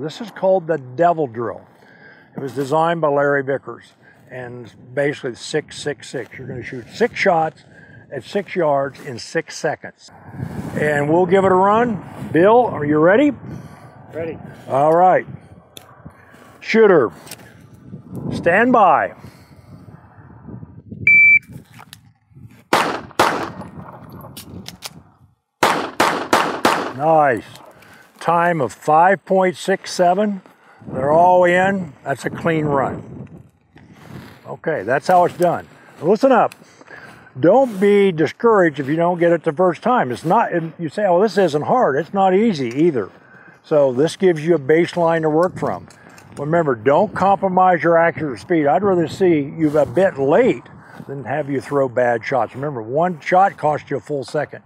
This is called the Devil Drill. It was designed by Larry Vickers and basically 666. You're going to shoot six shots at six yards in six seconds. And we'll give it a run. Bill, are you ready? Ready. All right. Shooter, stand by. Nice. Time of 5.67. They're all in. That's a clean run. Okay, that's how it's done. Listen up. Don't be discouraged if you don't get it the first time. It's not, you say, oh, this isn't hard. It's not easy either. So this gives you a baseline to work from. Remember, don't compromise your accuracy speed. I'd rather see you a bit late than have you throw bad shots. Remember, one shot costs you a full second.